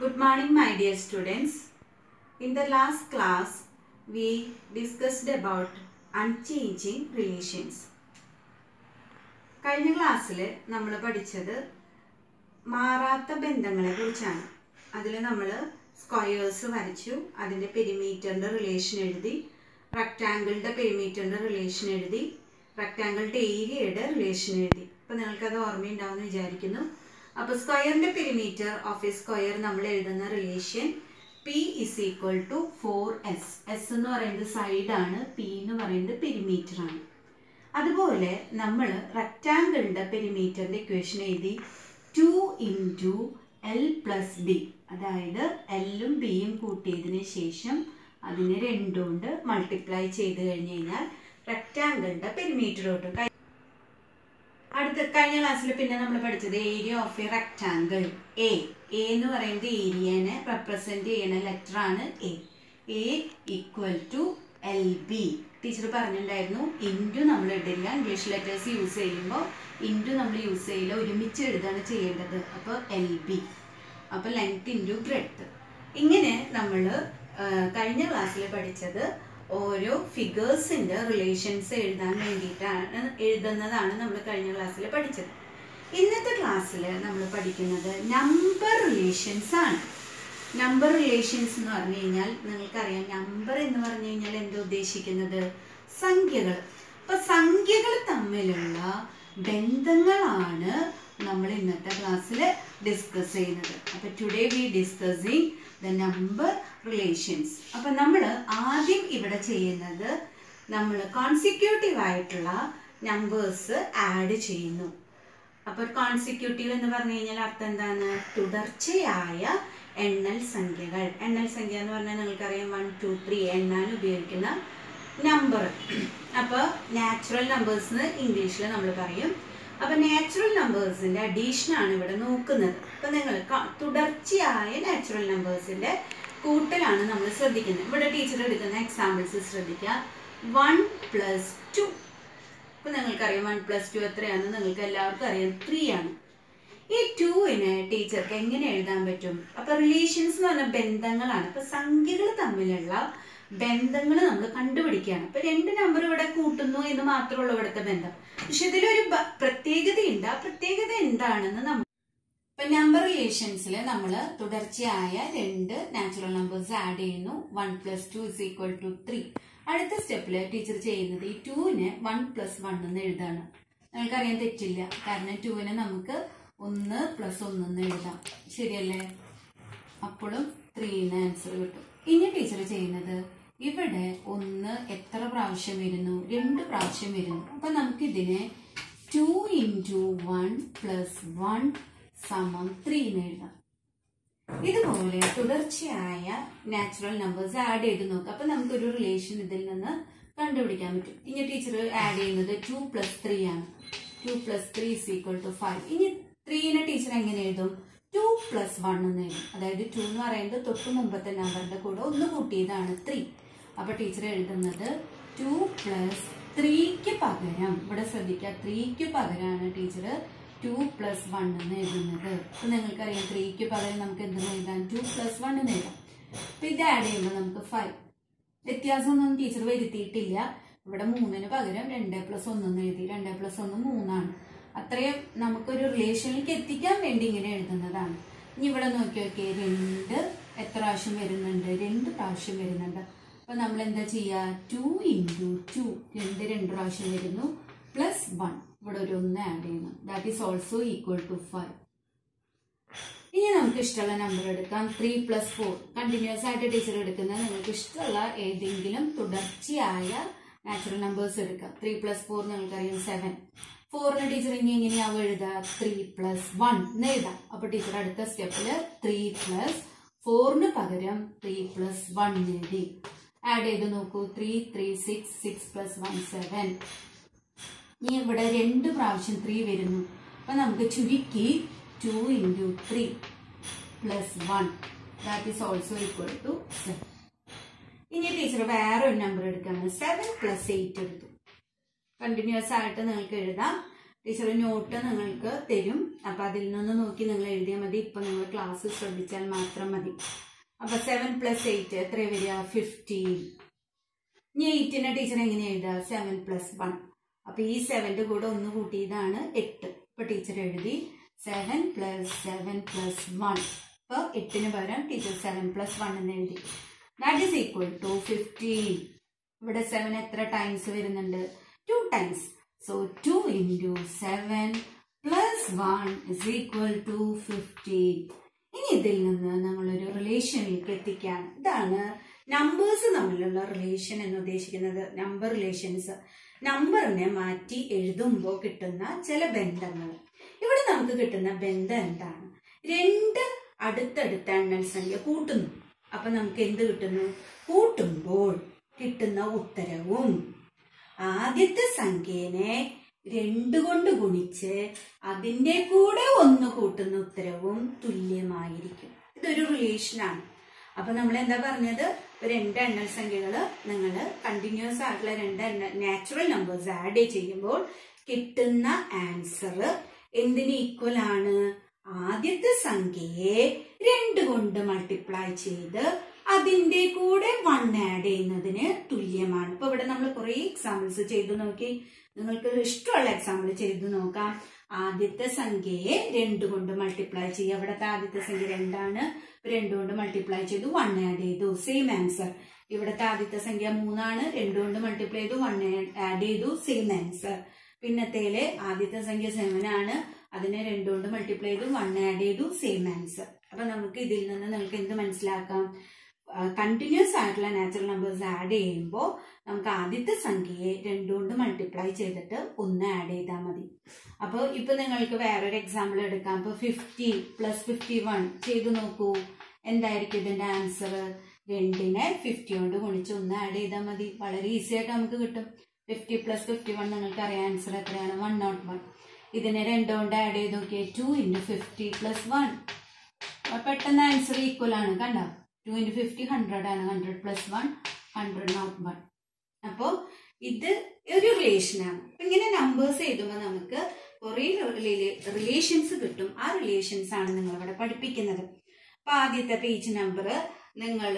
Good morning, my dear students. In the last class, we discussed about unchanging relations. കഴിഞ്ഞ ക്ലാസ്സിൽ നമ്മൾ പഠിച്ചത് മാറാത്ത ബന്ധങ്ങളെ കുറിച്ചാണ് അതിൽ നമ്മൾ സ്ക്വയേഴ്സ് വരച്ചു അതിന്റെ പെരിമീറ്ററിന്റെ റിലേഷൻ എഴുതി റെക്റ്റാങ്കിളിന്റെ പെരിമീറ്ററിന്റെ റിലേഷൻ എഴുതി റെക്റ്റാങ്കിളിന്റെ ഏരിയയുടെ റിലേഷൻ എഴുതി അപ്പോൾ നിങ്ങൾക്കത് ഓർമ്മയുണ്ടാവുമെന്ന് വിചാരിക്കുന്നു അപ്പോൾ സ്ക്വയറിന്റെ പെരിമീറ്റർ ഓഫ് എ സ്ക്വയർ നമ്മൾ എഴുതുന്ന relation P is equal to four S S എന്ന് പറയുന്നത് സൈഡാണ് പി എന്ന് പറയുന്നത് പെരിമീറ്റർ ആണ്. അതുപോലെ നമ്മൾ റെക്റ്റാങ്കിളിന്റെ പെരിമീറ്ററിന്റെ ഇക്വേഷൻ എഴുതി two into L plus B അതായത് എല്ലും ബിയും കൂട്ടിയതിന് ശേഷം അതിനെ രണ്ടുകൊണ്ട് മൾട്ടിപ്ലൈ ചെയ്ത് കഴിഞ്ഞ് കഴിഞ്ഞാൽ റെക്റ്റാങ്കിളിന്റെ പെരിമീറ്റർ കിട്ടും അടുത്ത കഴിഞ്ഞ ക്ലാസ്സിൽ പിന്നെ നമ്മൾ പഠിച്ചത് area of a rectangle A A എന്ന് പറയുന്നത് ഏരിയനെ റെപ്രസെന്റ് ചെയ്യുന്ന ലെറ്റർ ആണ് A A equal to L B teacher പറഞ്ഞിട്ടുണ്ടായിരുന്നു ഇന്റു നമ്മൾ ഇടില്ല. ഇംഗ്ലീഷ് ലെറ്റേഴ്സ് യൂസ് ചെയ്യുമ്പോൾ ഇന്റു നമ്മൾ യൂസ് ചെയ്യില്ല. ഒരുമിച്ച് എഴുതാണ് ചെയ്യേണ്ടത്. അപ്പോൾ എൽ ബി അപ്പോൾ ലെങ്ത് ഇന്റു ബ്രെഡ്ത്ത് ഇങ്ങനെ നമ്മൾ കഴിഞ്ഞ ക്ലാസ്സിൽ പഠിച്ചത് ഓരോ ഫിഗേഴ്സിന്റെ റിലേഷൻസ് എഴുതാൻ വേണ്ടിയിട്ടാണ് എഴുതുന്നതാണ് നമ്മൾ കഴിഞ്ഞ ക്ലാസ്സിൽ പഠിച്ചത്. ഇന്നത്തെ ക്ലാസ്സിൽ നമ്മൾ പഠിക്കുന്നത് നമ്പർ റിലേഷൻസ് ആണ്. നമ്പർ റിലേഷൻസ് എന്ന് പറഞ്ഞു കഴിഞ്ഞാൽ നിങ്ങൾക്കറിയാം നമ്പർ എന്ന് പറഞ്ഞു കഴിഞ്ഞാൽ എന്താ ഉദ്ദേശിക്കുന്നത്? സംഖ്യകൾ അപ്പൊ സംഖ്യകൾ തമ്മിലുള്ള ബന്ധങ്ങളാണ് നമ്മൾ ഇന്നത്തെ ക്ലാസ്സിൽ ഡിസ്കസ് ചെയ്യുന്നത്. അപ്പൊ today we discussing the number relations അപ്പൊ നമ്മൾ ആദ്യം ഇവിടെ ചെയ്യുന്നത് നമ്മൾ കോൺസിക്യൂട്ടീവ് ആയിട്ടുള്ള നമ്പേഴ്സ് ആഡ് ചെയ്യുന്നു. അപ്പോൾ കോൺസിക്യൂട്ടീവ് എന്ന് പറഞ്ഞു കഴിഞ്ഞാൽ അർത്ഥം എന്താണ്? തുടർച്ചയായ എണ്ണൽ സംഖ്യകൾ. എണ്ണൽ സംഖ്യ എന്ന് പറഞ്ഞാൽ നിങ്ങൾക്കറിയാം വൺ ടു ത്രീ എണ്ണാൻ ഉപയോഗിക്കുന്ന നമ്പർ അപ്പോൾ നാച്ചുറൽ നമ്പേഴ്സ് ഇംഗ്ലീഷിൽ നമ്മൾ പറയും അപ്പോൾ നാച്ചുറൽ നമ്പേഴ്സിന്റെ ആണ് ഇവിടെ നോക്കുന്നത്. അപ്പൊ നിങ്ങൾ തുടർച്ചയായ നാച്ചുറൽ നമ്പേഴ്സിന്റെ കൂട്ടലാണ് നമ്മൾ ശ്രദ്ധിക്കുന്നത്. ഇവിടെ ടീച്ചർ എടുക്കുന്ന എക്സാമ്പിൾസ് ശ്രദ്ധിക്കുക വൺ പ്ലസ് ടു ഇപ്പൊ നിങ്ങൾക്കറിയാം വൺ പ്ലസ് ടു എത്രയാണെന്ന് നിങ്ങൾക്ക് എല്ലാവർക്കും അറിയാം ത്രീ ആണ്. ഈ ടൂവിന് ടീച്ചർക്ക് എങ്ങനെ എഴുതാൻ പറ്റും? അപ്പൊ റിലേഷൻസ് എന്ന് പറഞ്ഞ ബന്ധങ്ങളാണ്. അപ്പൊ സംഖ്യകൾ തമ്മിലുള്ള ബന്ധങ്ങൾ നമ്മൾ കണ്ടുപിടിക്കുകയാണ്. അപ്പൊ രണ്ട് നമ്പർ ഇവിടെ കൂട്ടുന്നു എന്ന് മാത്രമുള്ള ഇവിടുത്തെ ബന്ധം. പക്ഷെ ഇതിലൊരു പ്രത്യേകതയുണ്ട്. ആ പ്രത്യേകത എന്താണെന്ന് നമ്മൾ ഇപ്പൊ നമ്പർ റിലേഷൻസിൽ നമ്മൾ തുടർച്ചയായ രണ്ട് നാച്ചുറൽ നമ്പേഴ്സ് ആഡ് ചെയ്യുന്നു. One plus two is equal to three അടുത്ത സ്റ്റെപ്പിൽ ടീച്ചർ ചെയ്യുന്നത് ഈ ടുവിന് വൺ പ്ലസ് വൺ എന്ന് എഴുതാണ്. നിങ്ങൾക്കറിയാൻ തെറ്റില്ല. കാരണം ടുവിന് നമുക്ക് ഒന്ന് പ്ലസ് ഒന്നെന്ന് എഴുതാം. ശരിയല്ലേ? അപ്പോഴും ത്രീന്ന് ആൻസർ കിട്ടും. ഇനി ടീച്ചർ ചെയ്യുന്നത് ഇവിടെ ഒന്ന് എത്ര പ്രാവശ്യം വരുന്നു? രണ്ട് പ്രാവശ്യം വരുന്നു. അപ്പൊ നമുക്കിതിനെ two into one plus one സമം ത്രീ എന്ന് എഴുതാം. ഇതുപോലെ തുടർച്ചയായ നാച്ചുറൽ നമ്പേഴ്സ് ആഡ് ചെയ്ത് നോക്കാം. അപ്പൊ നമുക്കൊരു റിലേഷൻ ഇതിൽ നിന്ന് കണ്ടുപിടിക്കാൻ പറ്റും. ഇനി ടീച്ചർ ആഡ് ചെയ്യുന്നത് ടു പ്ലസ് ത്രീ ആണ്. Two plus three is equal to five ഇനി ത്രീനെ ടീച്ചർ എങ്ങനെ എഴുതും? ടു പ്ലസ് വൺ എന്ന് എഴുതും. അതായത് ടു എന്ന് പറയുന്നത് തൊട്ട് മുമ്പത്തെ നമ്പറിന്റെ കൂടെ ഒന്ന് കൂട്ടിയതാണ് ത്രീ അപ്പൊ ടീച്ചർ എഴുതുന്നത് ടു പ്ലസ് ത്രീക്ക് പകരം. ഇവിടെ ശ്രദ്ധിക്കുക ത്രീക്ക് പകരമാണ് ടീച്ചർ ടു പ്ലസ് വൺ എന്ന് എഴുതുന്നത്. അപ്പൊ നിങ്ങൾക്കറിയാം ത്രീക്ക് പകരം നമുക്ക് എന്തെന്ന് എഴുതാം? ടു പ്ലസ് വൺ എന്ന് എഴുതാം. അപ്പൊ ഇത് ആഡ് ചെയ്യുമ്പോൾ നമുക്ക് ഫൈവ് വ്യത്യാസമൊന്നും ടീച്ചർ വരുത്തിയിട്ടില്ല. ഇവിടെ മൂന്നിന് പകരം രണ്ട് പ്ലസ് ഒന്നെന്ന് എഴുതി. രണ്ട് പ്ലസ് ഒന്ന് മൂന്നാണ്. അത്രയും നമുക്കൊരു റിലേഷനിലേക്ക് എത്തിക്കാൻ വേണ്ടി ഇങ്ങനെ എഴുതുന്നതാണ്. ഇനി ഇവിടെ നോക്കി നോക്കിയേ രണ്ട് എത്ര പ്രാവശ്യം വരുന്നുണ്ട്? രണ്ട് പ്രാവശ്യം വരുന്നുണ്ട്. അപ്പൊ നമ്മൾ എന്താ ചെയ്യുക ടു ഇന്റു ടു രണ്ട് രണ്ട് പ്രാവശ്യം വരുന്നു. പ്ലസ് വൺ ഇവിടെ ഒരു ഒന്ന് ആഡ് ചെയ്യുന്നു. That is also equal to five ഇനി നമുക്ക് ഇഷ്ടമുള്ള നമ്പർ എടുക്കാം. ത്രീ പ്ലസ് ഫോർ കണ്ടിന്യൂസ് ആയിട്ട് ടീച്ചർ എടുക്കുന്നത് നിങ്ങൾക്ക് ഇഷ്ടമുള്ള ഏതെങ്കിലും തുടർച്ചയായ നാച്ചുറൽ നമ്പേഴ്സ് എടുക്കാം. ത്രീ പ്ലസ് ഫോർ നിങ്ങൾക്കറിയാം സെവൻ ഫോറിന് ടീച്ചർ ഇനി എങ്ങനെയാവും എഴുതുക ത്രീ പ്ലസ് വൺ എന്ന് എഴുതാം. അപ്പൊ ടീച്ചർ അടുത്ത സ്റ്റെപ്പിൽ ത്രീ പ്ലസ് ഫോറിന് പകരം ത്രീ പ്ലസ് വൺ എഴുതി. ആഡ് ചെയ്ത് നോക്കൂ. Three three six six plus one seven ഇനി ഇവിടെ രണ്ട് പ്രാവശ്യം ത്രീ വരുന്നു. അപ്പൊ നമുക്ക് ചുരുക്കി two into three plus one that is also equal to seven ഇനി ടീച്ചർ വേറെ ഒരു നമ്പർ എടുക്കുകയാണ്. സെവൻ പ്ലസ് എയ്റ്റ് എടുത്തു. കണ്ടിന്യൂസ് ആയിട്ട് നിങ്ങൾക്ക് എഴുതാം. ടീച്ചർ നോട്ട് നിങ്ങൾക്ക് തരും. അപ്പം അതിൽ നിന്ന് നോക്കി നിങ്ങൾ എഴുതിയാൽ മതി. ഇപ്പം നിങ്ങൾ ക്ലാസ് ശ്രദ്ധിച്ചാൽ മാത്രം മതി. അപ്പം സെവൻ പ്ലസ് എയ്റ്റ് എത്ര വരിക? ഫിഫ്റ്റീൻ ഇനി എയ്റ്റിനെ ടീച്ചർ എങ്ങനെ എഴുതുക? സെവൻ പ്ലസ് വൺ അപ്പൊ ഈ സെവന്റെ കൂടെ ഒന്ന് കൂട്ടിയതാണ് എട്ട്. ഇപ്പൊ ടീച്ചർ എഴുതി seven plus seven plus one ഇപ്പൊ എട്ടിന് പകരം ടീച്ചർ സെവൻ പ്ലസ് വൺ എന്ന് എഴുതി. That is equal to fifteen ഇവിടെ സെവൻ എത്ര ടൈംസ് വരുന്നുണ്ട്? Two times so two into seven plus one is equal to fifteen ഇതിൽ നിന്ന് നമ്മളൊരു റിലേഷനിലേക്ക് എത്തിക്കുകയാണ് ഇതാണ് നമ്പേഴ്സ് തമ്മിലുള്ള റിലേഷൻ എന്ന് ഉദ്ദേശിക്കുന്നത്. നമ്പർ റിലേഷൻസ് നമ്പറിനെ മാറ്റി എഴുതുമ്പോൾ കിട്ടുന്ന ചില ബന്ധങ്ങൾ. ഇവിടെ നമുക്ക് കിട്ടുന്ന ബന്ധം എന്താണ്? രണ്ട് അടുത്തടുത്ത എണ്ണൽ സംഖ്യ കൂട്ടുന്നു. അപ്പൊ നമുക്ക് എന്ത് കിട്ടുന്നു? കൂട്ടുമ്പോൾ കിട്ടുന്ന ഉത്തരവും. ആദ്യത്തെ സംഖ്യേനെ രണ്ട് കൊണ്ട് ഗുണിച്ച് അതിന്റെ കൂടെ ഒന്ന് കൂട്ടുന്ന ഉത്തരവും തുല്യമായിരിക്കും. ഇതൊരു റിലേഷനാണ് അപ്പൊ നമ്മൾ എന്താ പറഞ്ഞത് രണ്ട് എണ്ണൽ സംഖ്യകൾ നിങ്ങൾ കണ്ടിന്യൂസ് ആയിട്ടുള്ള രണ്ട് നാച്ചുറൽ നമ്പേഴ്സ് ആഡ് ചെയ്യുമ്പോൾ കിട്ടുന്ന ആൻസർ എന്തിന് ഈക്വൽ ആണ്? ആദ്യത്തെ സംഖ്യയെ രണ്ട് കൊണ്ട് മൾട്ടിപ്ലൈ ചെയ്ത് അതിന്റെ കൂടെ വൺ ആഡ് ചെയ്യുന്നതിന് തുല്യമാണ്. ഇപ്പൊ ഇവിടെ നമ്മൾ കുറെ എക്സാമ്പിൾസ് ചെയ്തു നോക്കി. നിങ്ങൾക്ക് ഇഷ്ടമുള്ള എക്സാമ്പിൾ ചെയ്തു നോക്കാം. ആദ്യത്തെ സംഖ്യയെ രണ്ട് കൊണ്ട് മൾട്ടിപ്ലൈ ചെയ്യുക. ഇവിടുത്തെ ആദ്യത്തെ സംഖ്യ രണ്ടാണ്. രണ്ട് കൊണ്ട് മൾട്ടിപ്ലൈ ചെയ്തു വൺ ആഡ് ചെയ്തു. സെയിം ആൻസർ ഇവിടുത്തെ ആദ്യത്തെ സംഖ്യ മൂന്നാണ്. രണ്ട് കൊണ്ട് മൾട്ടിപ്ലൈ ചെയ്തു വൺ ആഡ് ചെയ്തു. സെയിം ആൻസർ പിന്നത്തേൽ ആദ്യത്തെ സംഖ്യ സെവൻ ആണ്. അതിനെ രണ്ട് കൊണ്ട് മൾട്ടിപ്ലൈ ചെയ്തു വൺ ആഡ് ചെയ്തു. സെയിം ആൻസർ അപ്പൊ നമുക്ക് ഇതിൽ നിന്ന് നിങ്ങൾക്ക് എന്ത് മനസ്സിലാക്കാം? കണ്ടിന്യൂസ് ആയിട്ടുള്ള നാച്ചുറൽ നമ്പേഴ്സ് ആഡ് ചെയ്യുമ്പോൾ നമുക്ക് ആദ്യത്തെ സംഖ്യയെ രണ്ടുകൊണ്ട് മൾട്ടിപ്ലൈ ചെയ്തിട്ട് ഒന്ന് ആഡ് ചെയ്താൽ മതി. അപ്പോൾ ഇപ്പൊ നിങ്ങൾക്ക് വേറൊരു എക്സാമ്പിൾ എടുക്കാം. ഇപ്പൊ ഫിഫ്റ്റി പ്ലസ് ഫിഫ്റ്റി വൺ ചെയ്തു നോക്കൂ. എന്തായിരിക്കും ഇതിന്റെ ആൻസർ രണ്ടിനെ ഫിഫ്റ്റി കൊണ്ട് ഗുണിച്ച് ഒന്ന് ആഡ് ചെയ്താൽ മതി. വളരെ ഈസി ആയിട്ട് നമുക്ക് കിട്ടും. ഫിഫ്റ്റി പ്ലസ് ഫിഫ്റ്റി വൺ നിങ്ങൾക്ക് അറിയാം ആൻസർ എത്രയാണ്? വൺ നോട്ട് വൺ ഇതിനെ രണ്ടുകൊണ്ട് ആഡ് ചെയ്ത് നോക്കിയാൽ two into fifty plus one പെട്ടെന്ന് ആൻസർ ഈക്വൽ ആണ്. കണ്ടോ? ടു ഇന്റു ഫിഫ്റ്റി ഹൺഡ്രഡ് ആണ് hundred plus one hundred not one അപ്പോൾ ഇത് ഒരു റിലേഷനാണ് ഇങ്ങനെ നമ്പേഴ്സ് എഴുതുമ്പോൾ നമുക്ക് കുറേ റിലേഷൻസ് കിട്ടും. ആ റിലേഷൻസ് ആണ് നിങ്ങൾ ഇവിടെ പഠിപ്പിക്കുന്നത്. അപ്പൊ ആദ്യത്തെ പേജ് നമ്പർ നിങ്ങൾ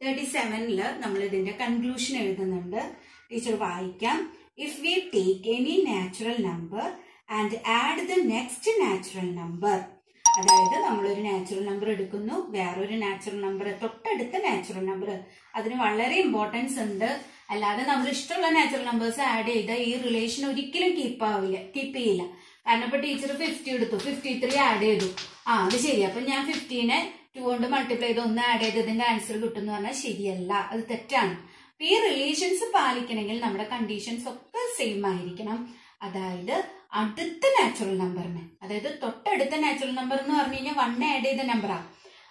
തേർട്ടി സെവനിൽ നമ്മൾ ഇതിന്റെ കൺക്ലൂഷൻ എഴുതുന്നുണ്ട്. ടീച്ചർ വായിക്കാം. If we take any natural number and add the next natural number അതായത് നമ്മളൊരു നാച്ചുറൽ നമ്പർ എടുക്കുന്നു വേറൊരു നാച്ചുറൽ നമ്പർ തൊട്ടടുത്ത നാച്ചുറൽ നമ്പർ അതിന് വളരെ ഇമ്പോർട്ടൻസ് ഉണ്ട്. അല്ലാതെ നമ്മൾ ഇഷ്ടമുള്ള നാച്ചുറൽ നമ്പേഴ്സ് ആഡ് ചെയ്ത ഈ റിലേഷൻ ഒരിക്കലും കീപ്പ് ആവില്ല കീപ്പ് ചെയ്യില്ല. കാരണം ഇപ്പൊ ടീച്ചർ ഫിഫ്റ്റി എടുത്തു ഫിഫ്റ്റി ത്രീ ആഡ് ചെയ്തു. ആ അത് ശരി. അപ്പൊ ഞാൻ ഫിഫ്റ്റീനെ ടു കൊണ്ട് മൾട്ടിപ്ലൈ ചെയ്ത് ഒന്ന് ആഡ് ചെയ്ത് ഇതിന്റെ ആൻസർ കിട്ടും പറഞ്ഞാൽ ശരിയല്ല. അത് തെറ്റാണ്. ഈ റിലേഷൻസ് പാലിക്കണമെങ്കിൽ നമ്മുടെ കണ്ടീഷൻസ് ഒക്കെ സെയിം ആയിരിക്കണം. അതായത് അടുത്ത നാച്ചുറൽ നമ്പറിന് അതായത് തൊട്ടടുത്ത നാച്ചുറൽ നമ്പർ എന്ന് പറഞ്ഞു കഴിഞ്ഞാൽ വൺ ആഡ് ചെയ്ത നമ്പറാണ്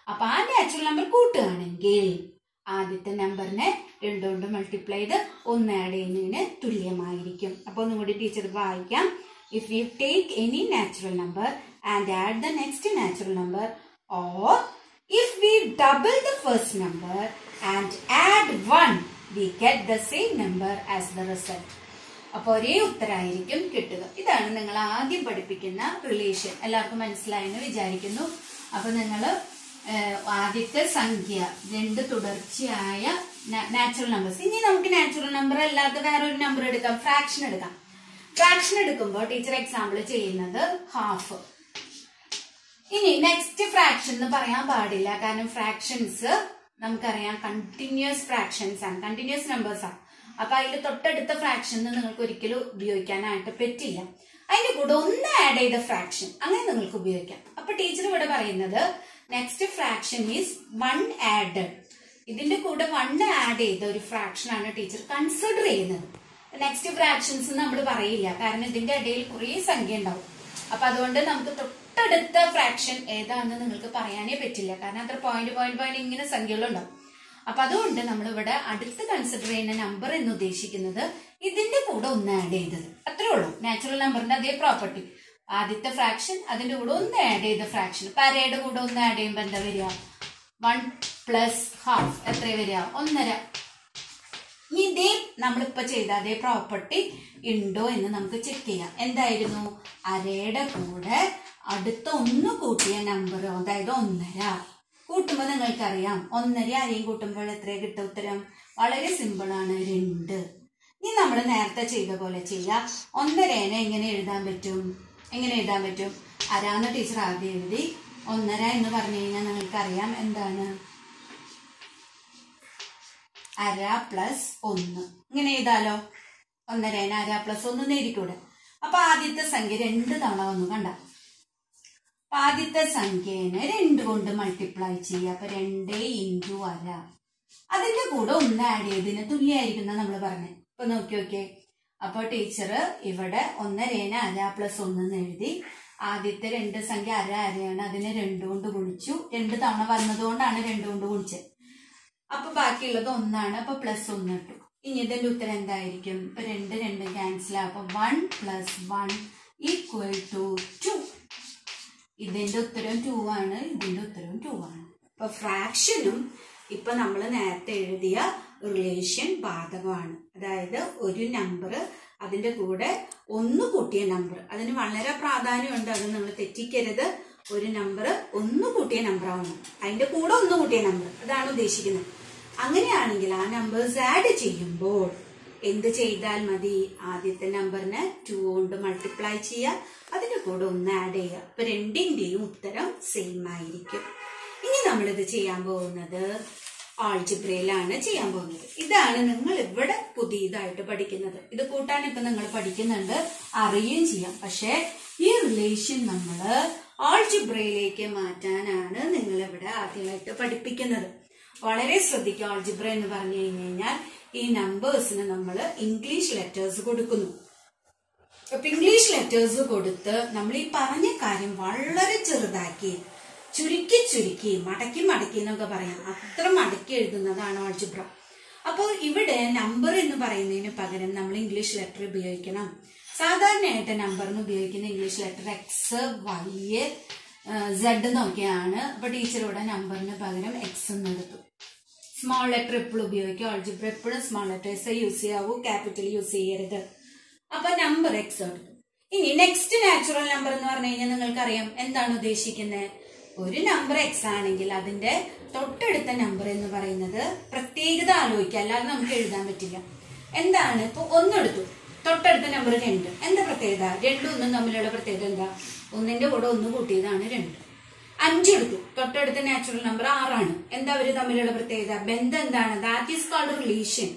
അപ്പൊ ആ നാച്ചുറൽ നമ്പർ കൂട്ടുകയാണെങ്കിൽ ആദ്യത്തെ നമ്പറിനെ രണ്ടുകൊണ്ട് മൾട്ടിപ്ലൈ ചെയ്ത് ഒന്ന് ആഡ് ചെയ്യുന്നതിന് തുല്യമായിരിക്കും. അപ്പൊ ഒന്നുകൂടി ടീച്ചർ വായിക്കാം. If you take any natural number and add the next natural number or if we double the first number and add one we get the same number as the result അപ്പൊ ഒരേ ഉത്തരായിരിക്കും കിട്ടുക. ഇതാണ് നിങ്ങൾ ആദ്യം പഠിപ്പിക്കുന്ന relation എല്ലാവർക്കും മനസ്സിലായെന്ന് വിചാരിക്കുന്നു. അപ്പൊ നിങ്ങൾ ആദ്യത്തെ സംഖ്യ രണ്ട് തുടർച്ചയായ നാച്ചുറൽ നമ്പേഴ്സ് ഇനി നമുക്ക് നാച്ചുറൽ നമ്പർ അല്ലാതെ ഒരു നമ്പർ എടുക്കാം. ഫ്രാക്ഷൻ എടുക്കാം. ഫ്രാക്ഷൻ എടുക്കുമ്പോൾ ടീച്ചർ എക്സാമ്പിൾ ചെയ്യുന്നത് ഹാഫ് ഇനി നെക്സ്റ്റ് ഫ്രാക്ഷൻ എന്ന് പറയാൻ പാടില്ല. കാരണം ഫ്രാക്ഷൻസ് നമുക്കറിയാം. കണ്ടിന്യൂസ് ഫ്രാക്ഷൻസ് ആണ്. കണ്ടിന്യൂസ് നമ്പേഴ്സ് ആണ്. അപ്പൊ അതിന്റെ തൊട്ടടുത്ത ഫ്രാക്ഷൻ നിങ്ങൾക്ക് ഒരിക്കലും ഉപയോഗിക്കാനായിട്ട് പറ്റില്ല. അതിന്റെ കൂടെ ഒന്ന് ആഡ് ചെയ്ത ഫ്രാക്ഷൻ അങ്ങനെ നിങ്ങൾക്ക് ഉപയോഗിക്കാം. അപ്പൊ ടീച്ചർ ഇവിടെ പറയുന്നത് next fraction is one add ഇതിന്റെ കൂടെ വൺ ആഡ് ചെയ്ത ഒരു ഫ്രാക്ഷൻ ആണ് ടീച്ചർ കൺസിഡർ ചെയ്യുന്നത്. നെക്സ്റ്റ് ഫ്രാക്ഷൻസ് നമ്മൾ പറയില്ല. കാരണം ഇതിന്റെ ഇടയിൽ കുറെ സംഖ്യ ഉണ്ടാവും. അപ്പൊ അതുകൊണ്ട് നമുക്ക് തൊട്ടടുത്ത ഫ്രാക്ഷൻ ഏതാണെന്ന് നിങ്ങൾക്ക് പറയാനേ പറ്റില്ല. കാരണം അത്ര പോയിന്റ് പോയിന്റ് പോയിന്റ് ഇങ്ങനെ സംഖ്യകളുണ്ടാവും. അപ്പൊ അതുകൊണ്ട് നമ്മൾ ഇവിടെ അടുത്ത് കൺസിഡർ ചെയ്യുന്ന നമ്പർ എന്ന് ഉദ്ദേശിക്കുന്നത് ഇതിന്റെ കൂടെ ഒന്ന് ആഡ് ചെയ്തത്. അത്രേ ഉള്ളൂ. നാച്ചുറൽ നമ്പറിന്റെ അതേ പ്രോപ്പർട്ടി ആദ്യത്തെ ഫ്രാക്ഷൻ അതിന്റെ കൂടെ ഒന്ന് ആഡ് ചെയ്ത ഫ്രാക്ഷൻ പരയുടെ കൂടെ ഒന്ന് ആഡ് ചെയ്യുമ്പോൾ എന്താ വരിക? വൺ പ്ലസ് ഹാഫ് എത്ര വരിക? ഒന്നര. ഇതേ നമ്മളിപ്പോ ചെയ്ത അതേ പ്രോപ്പർട്ടി ഉണ്ടോ എന്ന് നമുക്ക് ചെക്ക് ചെയ്യാം. എന്തായിരുന്നു? അരയുടെ കൂടെ അടുത്ത ഒന്ന് കൂട്ടിയ നമ്പർ അതായത് ഒന്നര. കൂട്ടുമ്പോൾ നിങ്ങൾക്കറിയാം. ഒന്നര അരിയും കൂട്ടുമ്പോൾ എത്ര കിട്ടും ഉത്തരം? വളരെ സിമ്പിൾ ആണ്. രണ്ട്. ഇനി നമ്മൾ നേരത്തെ ചെയ്ത പോലെ ചെയ്യാം. ഒന്നരേനെ എങ്ങനെ എഴുതാൻ പറ്റും? എങ്ങനെ എഴുതാൻ പറ്റും? അരാന്ന് ടീച്ചർ ആദ്യം എഴുതി. ഒന്നര എന്ന് പറഞ്ഞു കഴിഞ്ഞാൽ നിങ്ങൾക്കറിയാം എന്താണ്? അര പ്ലസ് ഒന്ന്. ഇങ്ങനെ എഴുതാലോ? ഒന്നരേന അര പ്ലസ് ഒന്ന് നേരിക്കൂടെ അപ്പൊ ആദ്യത്തെ സംഖ്യ രണ്ട് തവണ വന്നു. കണ്ട? ആദ്യത്തെ സംഖ്യേനെ രണ്ട് കൊണ്ട് മൾട്ടിപ്ലൈ ചെയ്യുക. അപ്പൊ രണ്ട് ഇന്റു അര. അതിന്റെ കൂടെ ഒന്ന് ആഡ് ചെയ്തതിന് തുല്യായിരിക്കും നമ്മൾ പറഞ്ഞത് ഇപ്പൊ നോക്കി നോക്കിയേ. അപ്പൊ ടീച്ചർ ഇവിടെ ഒന്നരേന അര പ്ലസ് ഒന്ന് എഴുതി. ആദ്യത്തെ രണ്ട് സംഖ്യ അര അരയാണ്. അതിനെ രണ്ടു കൊണ്ട് ഗുണിച്ചു. രണ്ട് തവണ വന്നതുകൊണ്ടാണ് രണ്ടു കൊണ്ട് ഗുണിച്ചത്. അപ്പൊ ബാക്കിയുള്ളത് ഒന്നാണ്. അപ്പൊ പ്ലസ് ഒന്ന് ഇട്ടു. ഇനി ഇതിന്റെ ഉത്തരം എന്തായിരിക്കും? ഇപ്പൊ രണ്ട് രണ്ട് ക്യാൻസൽ അപ്പൊ one plus one equal to two ഇതിന്റെ ഉത്തരം ടു ആണ് ഇതിന്റെ ഉത്തരം ടു ആണ്. അപ്പൊ ഫ്രാക്ഷനും ഇപ്പൊ നമ്മൾ നേരത്തെ എഴുതിയ റിലേഷൻ ബാധകമാണ്. അതായത് ഒരു നമ്പർ അതിന്റെ കൂടെ ഒന്ന് കൂട്ടിയ നമ്പർ അതിന് വളരെ പ്രാധാന്യമുണ്ട് അത് നമ്മൾ തെറ്റിക്കരുത്. ഒരു നമ്പർ ഒന്ന് കൂട്ടിയ നമ്പർ ആവണം. അതിന്റെ കൂടെ ഒന്ന് കൂട്ടിയ നമ്പർ അതാണ് ഉദ്ദേശിക്കുന്നത്. അങ്ങനെയാണെങ്കിൽ ആ നമ്പേഴ്സ് ആഡ് ചെയ്യുമ്പോൾ എന്ത് ചെയ്താൽ മതി? ആദ്യത്തെ നമ്പറിന് ടു കൊണ്ട് മൾട്ടിപ്ലൈ ചെയ്യുക. അതിന്റെ കൂടെ ഒന്ന് ആഡ് ചെയ്യുക. അപ്പൊ രണ്ടിന്റെയും ഉത്തരം സെയിം ആയിരിക്കും. ഇനി നമ്മളിത് ചെയ്യാൻ പോകുന്നത് ആൾജിബ്രയിലാണ് ചെയ്യാൻ പോകുന്നത്. ഇതാണ് നിങ്ങൾ ഇവിടെ പുതിയതായിട്ട് പഠിക്കുന്നത്. ഇത് ഇപ്പൊ നിങ്ങൾ പഠിക്കുന്നുണ്ട്. അറിയുകയും ചെയ്യാം. പക്ഷേ ഈ റിലേഷൻ നമ്മൾ ആൾജിബ്രയിലേക്ക് മാറ്റാനാണ് നിങ്ങൾ ഇവിടെ ആദ്യമായിട്ട് പഠിപ്പിക്കുന്നത്. വളരെ ശ്രദ്ധിക്കുക ആൾജിബ്ര എന്ന് പറഞ്ഞു കഴിഞ്ഞു കഴിഞ്ഞാൽ. ഈ നമ്പേഴ്സിന് നമ്മൾ ഇംഗ്ലീഷ് ലെറ്റേഴ്സ് കൊടുക്കുന്നു. അപ്പൊ ഇംഗ്ലീഷ് ലെറ്റേഴ്സ് കൊടുത്ത് നമ്മൾ ഈ പറഞ്ഞ കാര്യം വളരെ ചെറുതാക്കി ചുരുക്കി ചുരുക്കി മടക്കി മടക്കി എന്നൊക്കെ പറയാം. അത്ര മടക്കി എഴുതുന്നതാണ് ആൾജിബ്ര അപ്പോൾ ഇവിടെ നമ്പർ എന്ന് പറയുന്നതിന് പകരം നമ്മൾ ഇംഗ്ലീഷ് ലെറ്റർ ഉപയോഗിക്കണം. സാധാരണയായിട്ട് നമ്പറിന് ഉപയോഗിക്കുന്ന English letter x y z എന്നൊക്കെയാണ്. അപ്പൊ ടീച്ചർ നമ്പറിന് പകരം എക്സ് എന്ന് എടുത്തു. സ്മോൾ ലെറ്റർ എപ്പോഴും ഉപയോഗിക്കും. ആൾജിബ്ര എപ്പോഴും small letter s i use ചെയ്യാവൂ ക്യാപിറ്റൽ യൂസ് ചെയ്യരുത്. അപ്പൊ നമ്പർ എക്സ് എടുത്തു ഇനി നെക്സ്റ്റ് നാച്ചുറൽ നമ്പർ എന്ന് പറഞ്ഞു കഴിഞ്ഞാൽ നിങ്ങൾക്കറിയാം. എന്താണ് ഉദ്ദേശിക്കുന്നത് ഒരു നമ്പർ എക്സ് ആണെങ്കിൽ അതിന്റെ തൊട്ടടുത്ത നമ്പർ എന്ന് പറയുന്നത് പ്രത്യേകത ആലോചിക്കുക. അല്ലാതെ നമുക്ക് എഴുതാൻ പറ്റില്ല. എന്താണ്? ഇപ്പൊ ഒന്നെടുത്തു. തൊട്ടടുത്ത നമ്പർ രണ്ട്. എന്താ പ്രത്യേകത? രണ്ടും ഒന്നും തമ്മിലുള്ള പ്രത്യേകത എന്താ? ഒന്നിന്റെ കൂടെ ഒന്ന് കൂട്ടിയതാണ് രണ്ട്. അഞ്ചെടുത്തു തൊട്ടടുത്ത നാച്ചുറൽ നമ്പർ ആറാണ്. എന്താ അവർ തമ്മിലുള്ള പ്രത്യേകത? ബന്ധം എന്താണ്? ദാറ്റ് ഈസ് കോൾഡ് റിലേഷൻ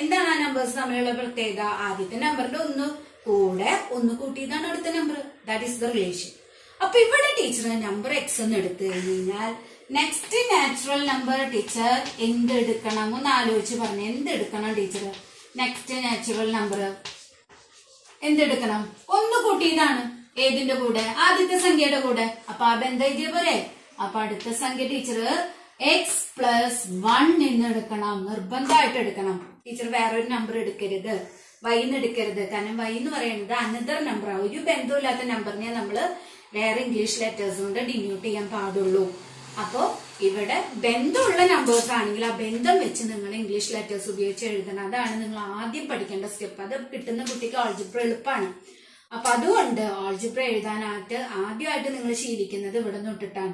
എന്താണ് ആ നമ്പേഴ്സ് തമ്മിലുള്ള പ്രത്യേകത? ആദ്യത്തെ നമ്പറിന്റെ ഒന്ന് കൂടെ ഒന്ന് കൂട്ടിയതാണ് അടുത്ത number that is the relation അപ്പൊ ഇവിടെ ടീച്ചർ നമ്പർ എക്സ് എന്ന് എടുത്തു കഴിഞ്ഞാൽ നെക്സ്റ്റ് നാച്ചുറൽ നമ്പർ ടീച്ചർ എന്ത് എടുക്കണം ഒന്ന് ആലോചിച്ച് പറഞ്ഞു എന്ത് എടുക്കണം ടീച്ചർ നെക്സ്റ്റ് നാച്ചുറൽ നമ്പർ എന്തെടുക്കണം? ഒന്ന് കൂട്ടിയതാണ്. ഏതിന്റെ കൂടെ? ആദ്യത്തെ സംഖ്യയുടെ കൂടെ. അപ്പൊ ആ ബന്ധം എഴുതിയ പോലെ അപ്പൊ അടുത്ത സംഖ്യ ടീച്ചർ എക്സ് പ്ലസ് വൺ എന്ന് എടുക്കണം. നിർബന്ധമായിട്ട് എടുക്കണം. ടീച്ചർ വേറൊരു നമ്പർ എടുക്കരുത്. വൈ എന്ന് എടുക്കരുത്. കാരണം വൈ എന്ന് പറയുന്നത് അനദർ നമ്പറാണ് ഒരു ബന്ധമില്ലാത്ത നമ്പറിനെ നമ്മൾ വേറെ ഇംഗ്ലീഷ് ലെറ്റേഴ്സ് കൊണ്ട് ഡിന്യൂട്ട് ചെയ്യാൻ പാടുള്ളൂ. അപ്പോ ഇവിടെ ബന്ധമുള്ള നമ്പേഴ്സ് ആണെങ്കിൽ ആ ബന്ധം വെച്ച് നിങ്ങൾ ഇംഗ്ലീഷ് ലെറ്റേഴ്സ് ഉപയോഗിച്ച് എഴുതണം. അതാണ് നിങ്ങൾ ആദ്യം പഠിക്കേണ്ട സ്റ്റെപ്പ് അത് കിട്ടുന്ന കുട്ടിക്ക് ആൾജിപ്പ് എളുപ്പമാണ്. അപ്പൊ അതുകൊണ്ട് ഓൾജിബ്ര എഴുതാനായിട്ട് ആദ്യമായിട്ട് നിങ്ങൾ ശീലിക്കുന്നത് ഇവിടെ നിന്ന് അപ്പൊ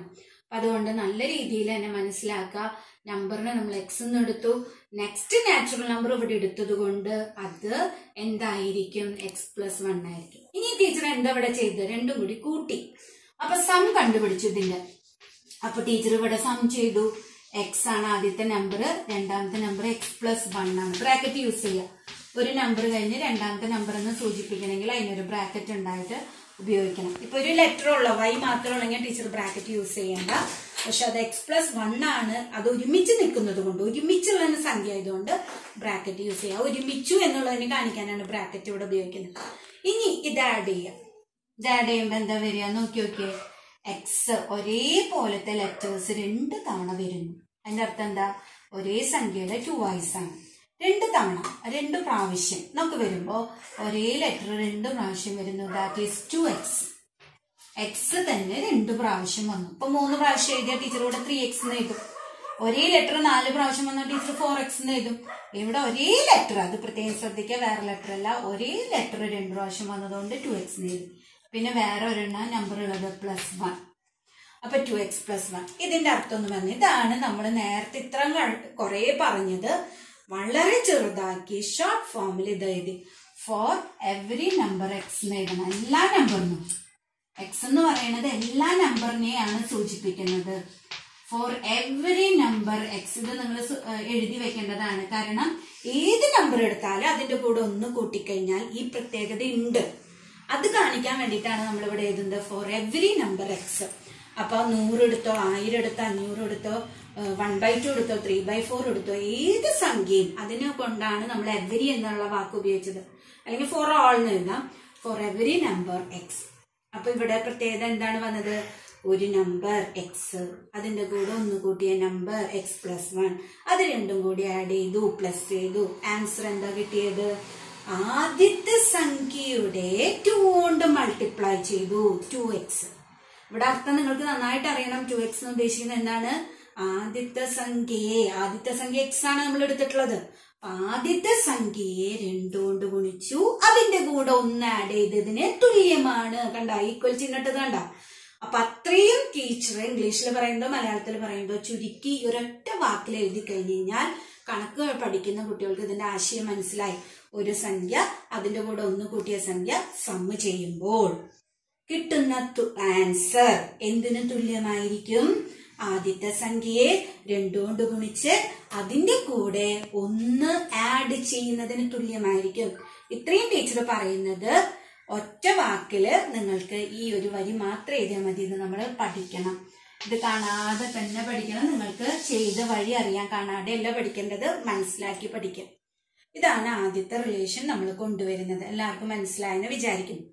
അതുകൊണ്ട് നല്ല രീതിയിൽ തന്നെ മനസ്സിലാക്കുക. നമ്പറിനെ നമ്മൾ എക്സ് എന്ന് എടുത്തു. നെക്സ്റ്റ് നാച്ചുറൽ നമ്പർ ഇവിടെ എടുത്തത് കൊണ്ട് അത് എന്തായിരിക്കും? എക്സ് പ്ലസ് വൺ ആയിരിക്കും. ഇനി ടീച്ചർ എന്താ ഇവിടെ ചെയ്ത് രണ്ടും കൂടി കൂട്ടി. അപ്പൊ സം കണ്ടുപിടിച്ചു ഇതിന്റെ. അപ്പൊ ടീച്ചർ ഇവിടെ സം ചെയ്തു. എക്സ് ആണ് ആദ്യത്തെ നമ്പർ രണ്ടാമത്തെ നമ്പർ എക്സ് പ്ലസ് വൺ ആണ്. ബ്രാക്കറ്റ് യൂസ് ചെയ്യുക. ഒരു നമ്പർ കഴിഞ്ഞ് രണ്ടാമത്തെ നമ്പർ എന്ന് സൂചിപ്പിക്കണമെങ്കിൽ അതിനൊരു ബ്രാക്കറ്റ് ഉണ്ടായിട്ട് ഉപയോഗിക്കണം. ഇപ്പൊ ഒരു ലെറ്റർ ഉള്ള വൈ മാത്രം ഉള്ളെങ്കിൽ ടീച്ചർ ബ്രാക്കറ്റ് യൂസ് ചെയ്യേണ്ട. പക്ഷെ അത് എക്സ് പ്ലസ് വൺ ആണ്. അത് ഒരുമിച്ച് നിൽക്കുന്നത് കൊണ്ട് ഒരുമിച്ചുള്ള സംഖ്യ ആയതുകൊണ്ട് ബ്രാക്കറ്റ് യൂസ് ചെയ്യുക ഒരുമിച്ചു എന്നുള്ളതിനെ കാണിക്കാനാണ് ബ്രാക്കറ്റ് ഇവിടെ ഉപയോഗിക്കുന്നത്. ഇനി ഇത് ആഡ് ചെയ്യാം. ഇത് ആഡ് ചെയ്യുമ്പോൾ എന്താ വരിക? നോക്കി നോക്കിയേ. എക്സ് ഒരേപോലത്തെ ലെറ്റേഴ്സ് രണ്ട് തവണ വരുന്നു. അതിന്റെ അർത്ഥം എന്താ? ഒരേ സംഖ്യയുടെ ടു വൈസ് ആണ്. രണ്ട് തവണ രണ്ട് പ്രാവശ്യം. നമുക്ക് വരുമ്പോ ഒരേ ലെറ്റർ രണ്ട് പ്രാവശ്യം വരുന്നു. That is two x x തന്നെ രണ്ട് പ്രാവശ്യം വന്നു. ഇപ്പൊ മൂന്ന് പ്രാവശ്യം എഴുതിയ ടീച്ചർ ഇവിടെ ത്രീ എക്സ് എന്ന് എഴുതും. ഒരേ ലെറ്റർ നാല് പ്രാവശ്യം വന്ന ടീച്ചർ ഫോർ എക്സ് എന്ന് എഴുതും. ഇവിടെ ഒരേ ലെറ്റർ അത് പ്രത്യേകം ശ്രദ്ധിക്കുക വേറെ ലെറ്റർ അല്ല. ഒരേ ലെറ്റർ രണ്ട് പ്രാവശ്യം വന്നതുകൊണ്ട് ടു എക്സ് എന്ന് എഴുതും. പിന്നെ വേറെ ഒരെണ്ണം നമ്പർ ഉള്ളത് പ്ലസ് വൺ അപ്പൊ ടു എക്സ് പ്ലസ് വൺ ഇതിന്റെ അർത്ഥം എന്ന് പറഞ്ഞാൽ ഇതാണ് നമ്മൾ നേരത്തെ ഇത്ര കുറെ പറഞ്ഞത്. വളരെ ചെറുതാക്കി ഷോർട്ട് ഫോമിൽ ഇത് എഴുതി. ഫോർ എവറി നമ്പർ എക്സ് എഴുതണം. എല്ലാ നമ്പറിനും എക്സ് എന്ന് പറയുന്നത് എല്ലാ നമ്പറിനെയാണ് സൂചിപ്പിക്കുന്നത്. ഫോർ എവറി നമ്പർ എക്സ് ഇത് നിങ്ങൾ എഴുതി വെക്കേണ്ടതാണ്. കാരണം ഏത് നമ്പർ എടുത്താലും അതിന്റെ കൂടെ ഒന്ന് കൂട്ടിക്കഴിഞ്ഞാൽ ഈ പ്രത്യേകത ഉണ്ട്. അത് കാണിക്കാൻ വേണ്ടിയിട്ടാണ് നമ്മൾ ഇവിടെ എഴുതുന്നത്. ഫോർ എവറി നമ്പർ എക്സ് അപ്പൊ നൂറ് എടുത്തോ ആയിരം എടുത്തോ അഞ്ഞൂറ് എടുത്തോ വൺ ബൈ ടു എടുത്തോ ത്രീ ബൈ ഫോർ എടുത്തോ ഏത് സംഖ്യയും അതിനെ കൊണ്ടാണ് നമ്മൾ എവരി എന്നുള്ള വാക്ക് ഉപയോഗിച്ചത്. അല്ലെങ്കിൽ ഫോർ ഓൾ എന്ന് എഴുതാം. ഫോർ എവരി നമ്പർ എക്സ് അപ്പൊ ഇവിടെ പ്രത്യേകത എന്താണ് വന്നത്? ഒരു നമ്പർ എക്സ് അതിന്റെ കൂടെ ഒന്ന് കൂട്ടിയ നമ്പർ എക്സ് പ്ലസ് വൺ അത് രണ്ടും കൂടി ആഡ് ചെയ്തു പ്ലസ് ചെയ്തു. ആൻസർ എന്താ കിട്ടിയത്? ആദ്യത്തെ സംഖ്യയുടെ ടു കൊണ്ട് മൾട്ടിപ്ലൈ ചെയ്തു ടു എക്സ് ഇവിടെ അർത്ഥം നിങ്ങൾക്ക് നന്നായിട്ട് അറിയണം ടു എക്സ് എന്ന് ഉദ്ദേശിക്കുന്നത് എന്താണ്? ആദ്യത്തെ സംഖ്യയെ ആദ്യത്തെ സംഖ്യ എക്സ് ആണ് നമ്മൾ എടുത്തിട്ടുള്ളത്. ആദ്യത്തെ സംഖ്യയെ രണ്ടുകൊണ്ട് ഗുണിച്ചു. അതിന്റെ കൂടെ ഒന്ന് ആഡ് ചെയ്തതിന് തുല്യമാണ്. കണ്ട? ഈക്വൽ ചിഹ്നിട്ടത് കണ്ട? അപ്പൊ അത്രയും ടീച്ചർ ഇംഗ്ലീഷിൽ പറയുന്നതോ മലയാളത്തിൽ പറയുന്നതോ ചുരുക്കി ഒരൊറ്റ വാക്കിൽ എഴുതി കഴിഞ്ഞു കഴിഞ്ഞാൽ കണക്ക് പഠിക്കുന്ന കുട്ടികൾക്ക് ഇതിന്റെ ആശയം മനസ്സിലായി. ഒരു സംഖ്യ അതിന്റെ കൂടെ ഒന്ന് കൂട്ടിയ സംഖ്യ സമ്മ് ചെയ്യുമ്പോൾ. കിട്ടുന്ന ആൻസർ എന്തിനു തുല്യമായിരിക്കും? ആദ്യത്തെ സംഖ്യയെ രണ്ടുകൊണ്ട് ഗുണിച്ച് അതിന്റെ കൂടെ ഒന്ന് ആഡ് ചെയ്യുന്നതിന് തുല്യമായിരിക്കും. ഇത്രയും ടീച്ചർ പറയുന്നത് ഒറ്റ വാക്കിൽ നിങ്ങൾക്ക് ഈ ഒരു വരി മാത്രം എഴുതിയാൽ മതി എന്ന് നമ്മൾ പഠിക്കണം. ഇത് കാണാതെ തന്നെ പഠിക്കണം. നിങ്ങൾക്ക് ചെയ്ത വഴി അറിയാൻ കാണാതെ അല്ല പഠിക്കേണ്ടത്. മനസ്സിലാക്കി പഠിക്കാം. ഇതാണ് ആദ്യത്തെ റിലേഷൻ നമ്മൾ കൊണ്ടുവരുന്നത്. എല്ലാവർക്കും മനസ്സിലായെന്ന് വിചാരിക്കുന്നു.